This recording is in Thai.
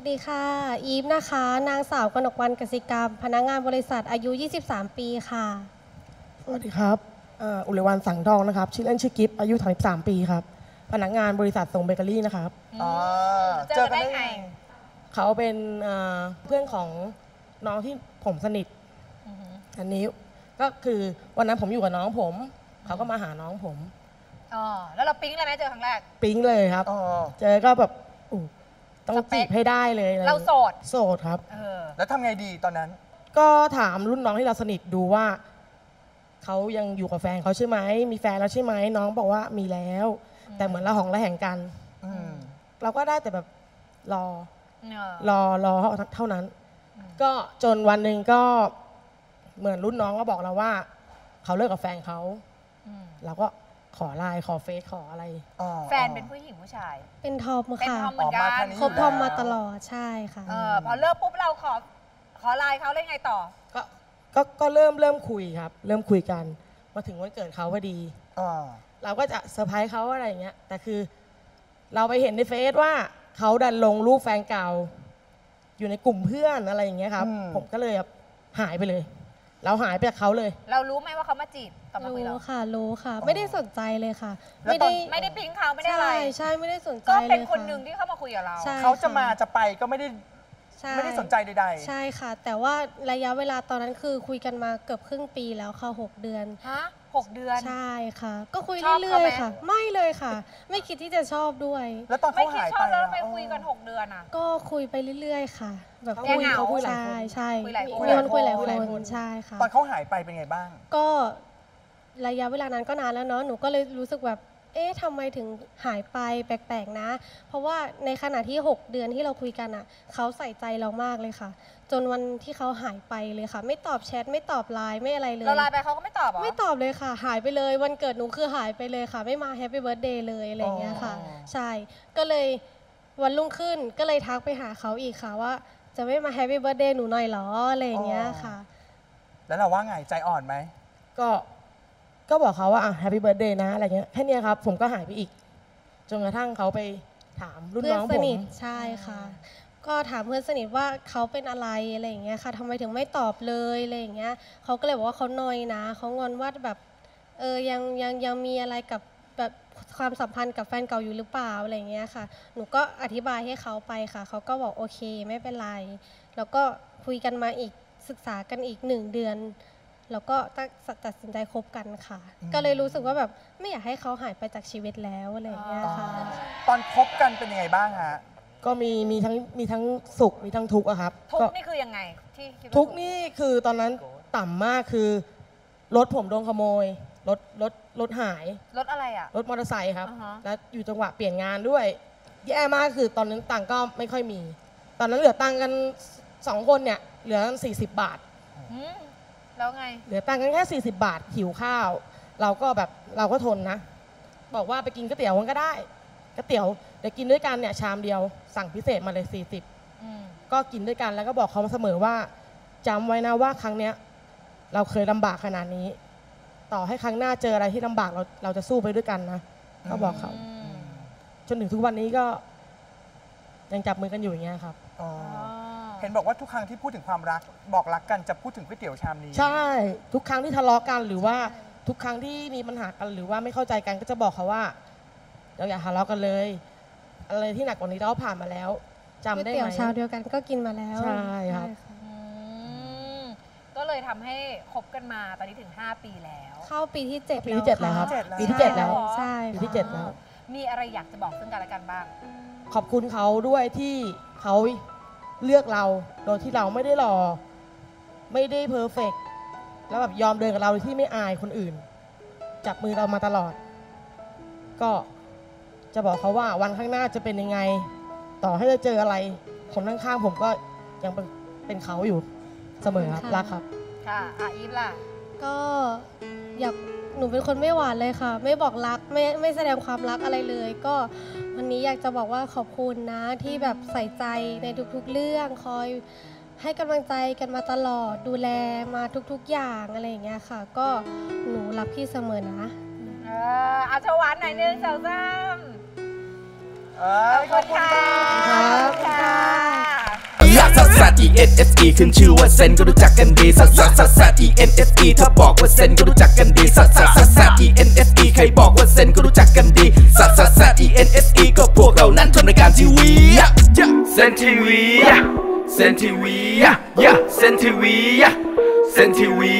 วัสดีค่ะ อีฟนะคะ นางสาวกนกวันกสิกรรม พนักงานบริษัทอายุ 23 ปีค่ะ สวัสดีครับเอ่ออุไรวันสังทองนะครับ ชื่อเล่นชื่อกิฟต์อายุ33ปีครับ พนักงานบริษัทส่งเบเกอรี่นะครับอ๋อเจอกันได้ไง เขาเป็นเอ่อเพื่อนของน้องที่ผมสนิทอือหืออันนี้ก็คือวันนั้นผมอยู่กับน้องผม เขาก็มาหาน้องผม อ๋อ แล้วเราปิ๊งเลยไหมเจอครั้งแรก ปิ๊งเลยครับ อ๋อ เจอก็แบบอู้ ต้องสเปคจีบให้ได้เลยอะไรเราโสด โสดครับ เออ แล้วทำไงดีตอนนั้น ก็ถามรุ่นน้องที่เราสนิทดูว่าเขายังอยู่กับแฟนเขาใช่ไหมมีแฟนแล้วใช่ไหมน้องบอกว่ามีแล้ว แต่เหมือนละหองละแหงกัน อืม เราก็ได้แต่แบบรอเออรอรอเท่านั้นอืมก็จนวันหนึ่งก็เหมือนรุ่นน้องก็บอกเราว่า เขาเลิกกับแฟนเขา อืมเราก็ ขอไลน์ขอเฟซขออะไร อ๋อแฟนเป็นผู้หญิงผู้ชาย เป็นทอมเป็นค่ะทอมเหมือนกัน ออกมาทางนี้ คบทอมมาตลอดใช่ค่ะ เออพอเลิกปุ๊บเราขอขอไลน์เขาเล่นไงต่อ ก็ก็ก็เริ่มเริ่มคุยครับ เริ่มคุยกัน มาถึงวันเกิดเขาพอดี อ๋อเราก็จะเซอร์ไพรส์เขาอะไรอย่างเงี้ยแต่คือเราไปเห็นในเฟซว่าเขาดันลงรูปแฟนเก่า อยู่ในกลุ่มเพื่อนอะไรอย่างเงี้ยครับ ผมก็เลยแบบหายไปเลย เราหายไปจากเขาเลย เรารู้ไหมว่าเขามาจีบตอนมาคุยรู้เราค่ะ รู้ค่ะ ไม่ได้สนใจเลยค่ะ แล้วไม่ตอได้นไม่ได้ปิ๊งเขาไม่ได้อะไร ใช่ใช่ไม่ได้สนใจก็เลยเป็นคนค่ะหนึ่งที่เข้ามาคุยกับเรา ใช่เขาจะมาจะไปก็ไม่ได้ใช่ไม่ได้สนใจใดใช่ค่ะ แต่ว่าระยะเวลาตอนนั้นคือคุยกันมาเกือบครึ่งปีแล้วค่ะหกเดือน ฮะ หกเดือน ใช่ค่ะ ก็คุยชอบเรื่เขาอไหมยๆค่ะ ไม่เลยค่ะ ไม่คิดที่จะชอบด้วยๆแล้วตอนไม่เขาคิดหายชอไปบแล้วอะทำไมคุยกันหกเดือนอะ ก็คุยไปเรื่อยๆ ค่ะ แบบเขาคุยเขาคุยหลายใช่คนใช่คุยหลายคน มีคนคุยหลายคุยหลายคคนน ใช่ค่ะ ตอนเขาหายไปเป็นไงบ้าง ก็ระยะเวลานั้นก็นานแล้วเนาะหนูก็เลยรู้สึกแบบ เอ๊ะทำไมถึงหายไปแปลกๆนะ เพราะว่าในขณะที่ 6 เดือนที่เราคุยกันอะ เขาใส่ใจเรามากเลยค่ะ จนวันที่เขาหายไปเลยค่ะ ไม่ตอบแชทไม่ตอบไลน์ไม่อะไรเลย เราไลน์ไปเขาก็ไม่ตอบเหรอ ไม่ตอบเลยค่ะ หายไปเลย วันเกิดหนูคือหายไปเลยค่ะ ไม่มา happy birthday เลยอะไรอย่างเงี้ยค่ะ อ๋อ ใช่ ก็เลยวันรุ่งขึ้นก็เลยทักไปหาเขาอีกค่ะว่า จะไม่มา happy birthday หนูหน่อยเหรออะไรอย่างเงี้ยค่ะ แล้วเราว่าไงใจอ่อนไหม ก็ ก็บอกเขาว่าอะ happy birthday นะอะไรเงี้ยแค่เนี้ยครับผมก็หายไปอีก จนกระทั่งเขาไปถามรุ่นน้องผม เพื่อนสนิทใช่ค่ะ ก็ถามเพื่อนสนิทว่าเขาเป็นอะไรอะไรอย่างเงี้ยค่ะทำไมถึงไม่ตอบเลยอะไรอย่างเงี้ยเขาก็เลยบอกว่าเขานอยนะเขางอนว่าแบบเออยังยังยังมีอะไรกับแบบความสัมพันธ์กับแฟนเก่าอยู่หรือเปล่าอะไรอย่างเงี้ยค่ะ หนูก็อธิบายให้เขาไปค่ะเขาก็บอกโอเคไม่เป็นไร แล้วก็คุยกันมาอีกศึกษากันอีกหนึ่งเดือน แล้วก็ตัดตัดสินใจคบกันค่ะอืมก็เลยรู้สึกว่าแบบไม่อยากให้เขาหายไปจากชีวิตแล้วอะไรอย่างเงี้ยค่ะ ตอนคบกันเป็นยังไงบ้างฮะ ก็มีมีทั้งมีทั้งสุขมีทั้งทุกข์อะครับ ทุกก็ข์นี่คือยังไงที่คิดว่าทุกข์นี่คือตอนนั้นต่ำมากคือรถผมโดนขโมยรถรถรถหาย รถอะไรอะ รถมอเตอร์ไซค์ครับ อ่าฮะ แล้วอยู่จังหวะเปลี่ยนงานด้วย แย่มากคือตอนนั้นตังค์ก็ไม่ค่อยมี ตอนนั้นเหลือตังค์กันสองคนเนี่ยเหลือสี่สิบบาทอืม แล้วไง เหลือตังค์กันแค่ 40 บาทหิวข้าว เราก็แบบเราก็ทนนะ บอกว่าไปกินก๋วยเตี๋ยวมันก็ได้ก๋วยเตี๋ยวเดี๋ยวกินด้วยกันเนี่ยชามเดียวสั่งพิเศษมาเลย อืม40 ก็กินด้วยกันแล้วก็บอกเขาเสมอว่าจำไว้นะว่าครั้งเนี้ยเราเคยลำบากขนาดนี้ ต่อให้ครั้งหน้าเจออะไรที่ลำบากเราเราจะสู้ไปด้วยกันนะก็บอกเขา อืมจนถึงทุกวันนี้ก็ยังจับมือกันอยู่อย่างเงี้ยครับ อ๋ออ๋อ เห็นบอกว่าทุกครั้งที่พูดถึงความรักบอกรักกันจะพูดถึงก๋วยเตี๋ยวชามนี้ ใช่ ทุกครั้งที่ทะเลาะกันหรือว่าทุกครั้งที่มีปัญหากันหรือว่าไม่เข้าใจกันก็จะบอกเขาว่าเราอย่าทะเลาะกันเลย อะไรที่หนักกว่านี้เราผ่านมาแล้วจำก๋วยได้เตี๋ไหยมวชามเดียวกันก็กินมาแล้วใช่ครับ ใช่ะอืมก็เลยทำให้คบกันมาตอนนี้ถึง 5 ปีแล้วเข้าปีที่เจ็ดปีที่เจ็ดแล้วครับค่ะปีที่เจ็ดแล้ว ใช่ปีค่ะ ที่เจ็ดแล้ว มีอะไรอยากจะบอกซึ่งกันและกันบ้าง ขอบคุณเขาด้วยที่เขา เลือกเราโดยที่เราไม่ได้หล่อไม่ได้เพอร์เฟกแล้วแบบยอมเดินกับเราโดยที่ไม่อายคนอื่น จับมือเรามาตลอด ก็จะบอกเขาว่าวันข้างหน้าจะเป็นยังไง ต่อให้จะเจออะไร คนข้างๆผมก็ยังเป็นเป็นเขาอยู่เสมอครับค่ะรักครับ ค่ะอะอีฟล่ะ ก็อยาก หนูเป็นคนไม่หวานเลยค่ะ ไม่บอกรักไม่ไม่แสดงความรักอะไรเลย ก็วันนี้อยากจะบอกว่าขอบคุณนะที่แบบใส่ใจในทุกๆเรื่องคอยให้กำลังใจกันมาตลอดดูแลมาทุกๆอย่างอะไรอย่างเงี้ยค่ะ ก็หนูรักพี่เสมอนะเออเอาชวันหน่อยหนึงสาวซ้เอ้ยขอบคุณค่ะครับำค่ะ E N S E ขึ้นชื่อว่าเซนก็รู้จักกันดีซัสซัสซัสซัส E N S E ถ้าบอกว่าเซนก็รู้จักกันดีซัสซัสซัสซัส E N S E ใครบอกว่าเซนก็รู้จักกันดีซัสซัสซัส E N S E ก็พวกเรานั้นทำรายการทีวีเซนทีวีเซนทีวีเซนทีวีเซนทีวี